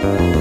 Thank you.